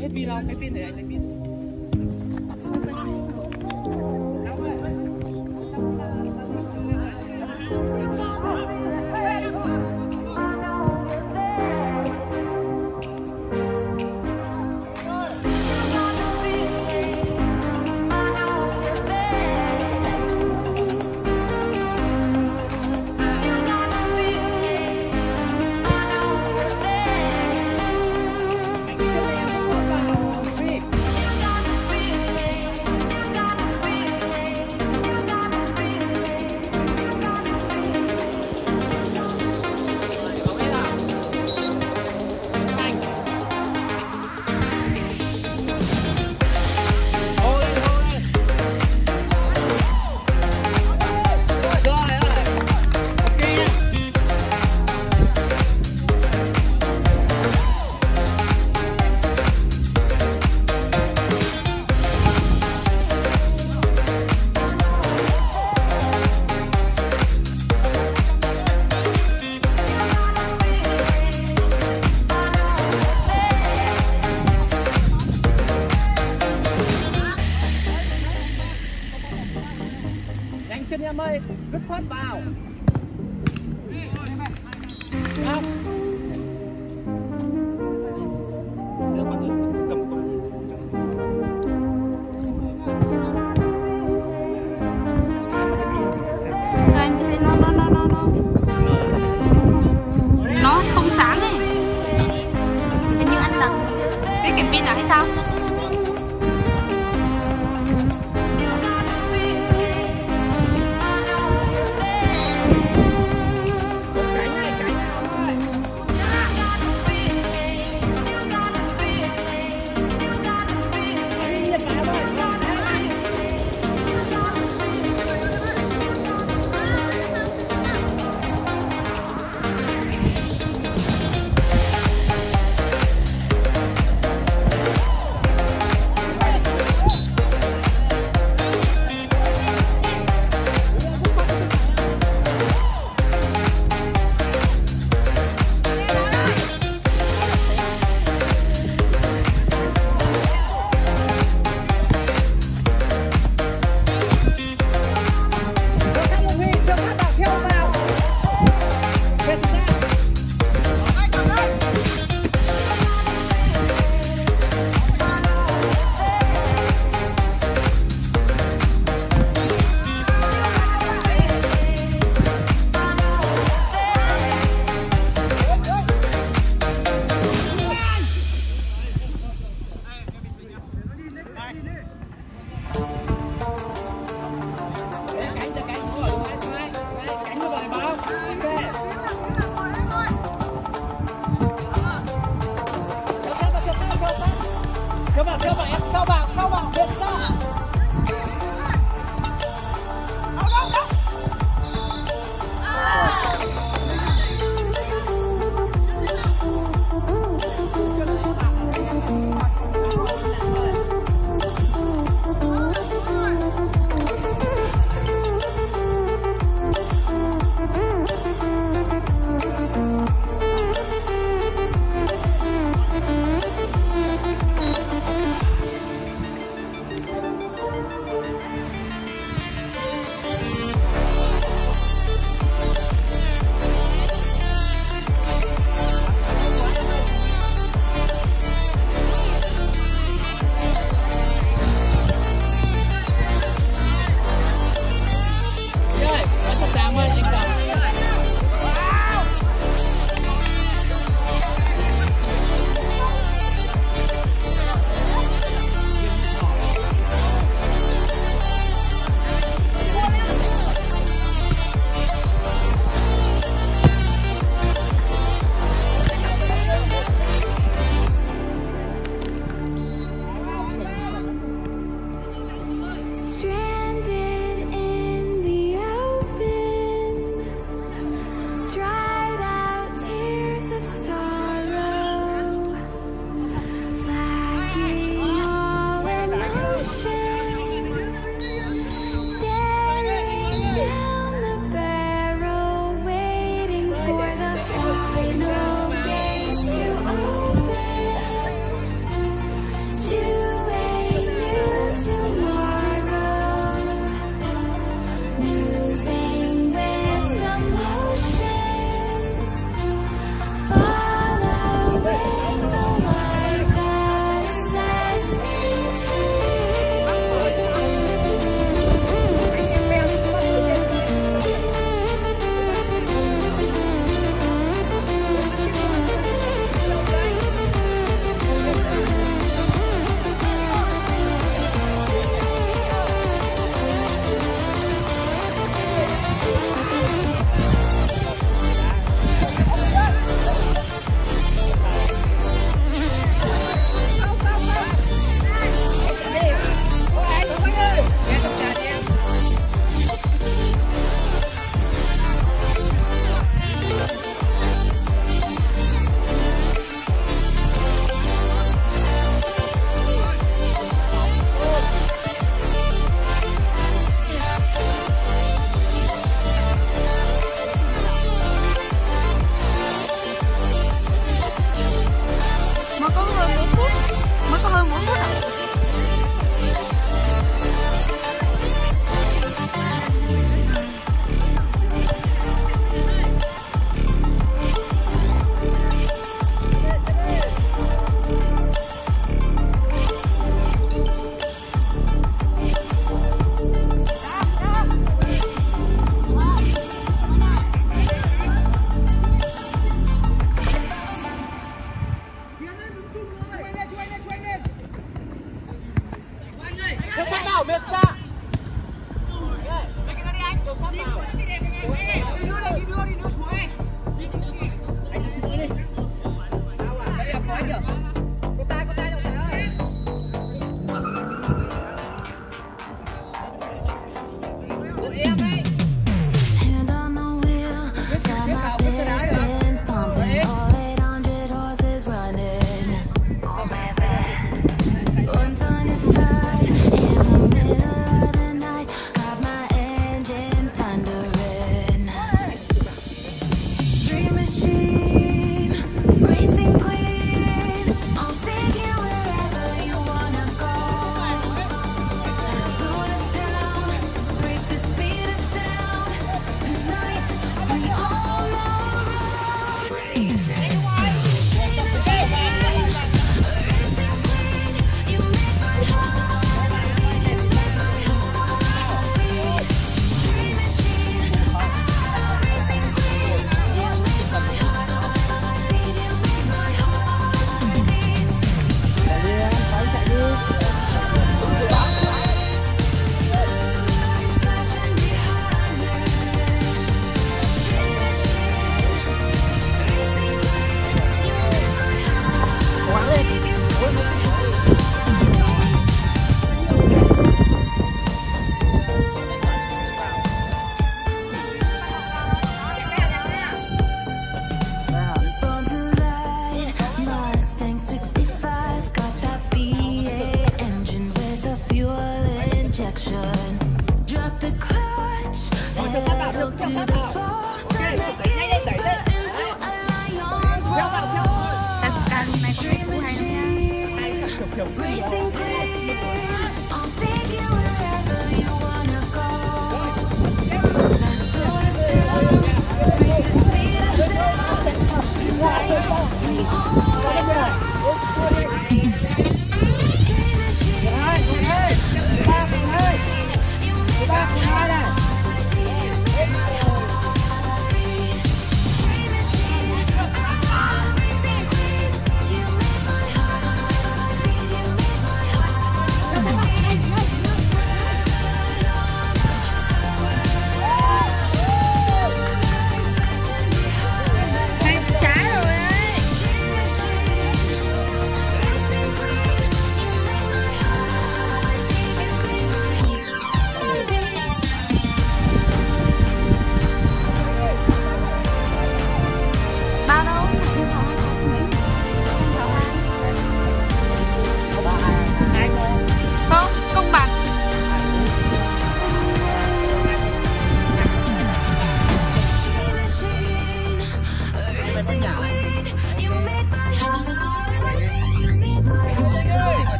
Hết pin rồi. 跳吧，跳吧跳吧，别怕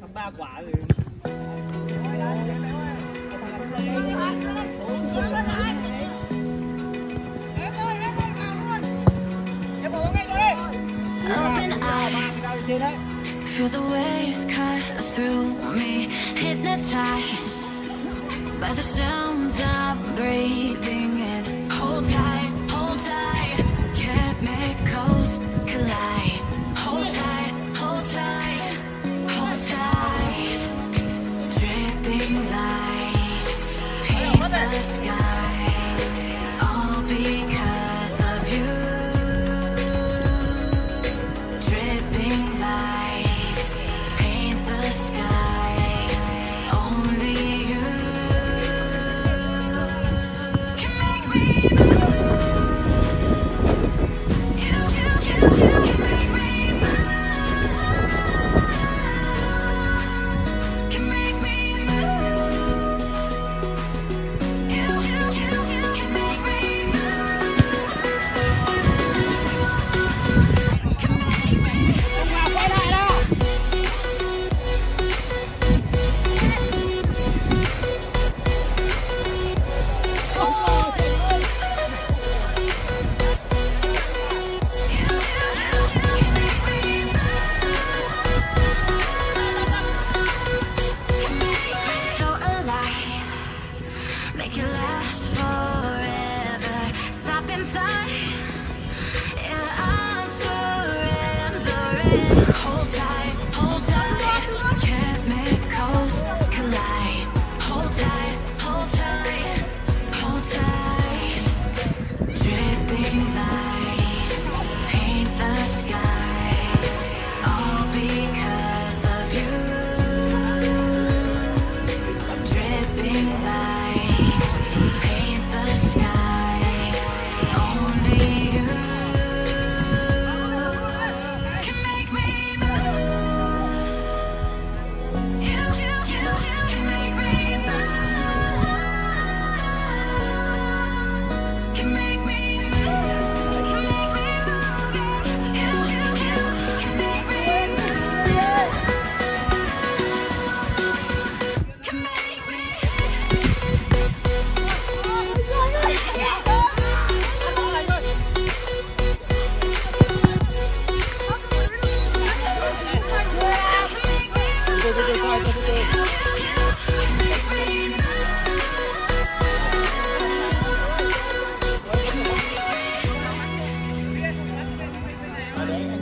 Thằng ba quả rồi. Feel the waves cut through me Hypnotized by the sounds I'm breathing in Hold tight, hold tight Chemical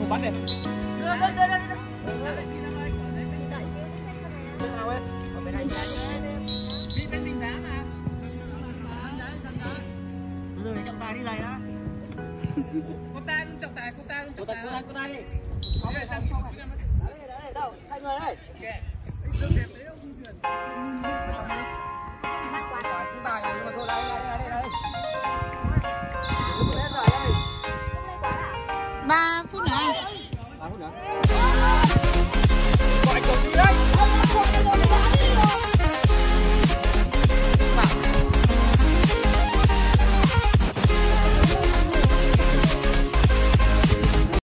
bắn đi. Đưa đưa đưa đưa. trọng tài đi này đó. cô ta trọng tài, cô ta trọng tài. Cô ta cô ta đi. Có phải sao?